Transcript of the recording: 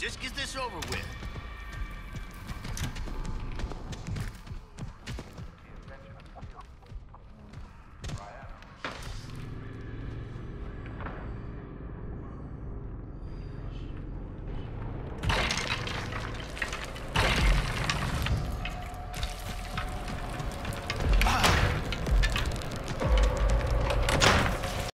just get this over with.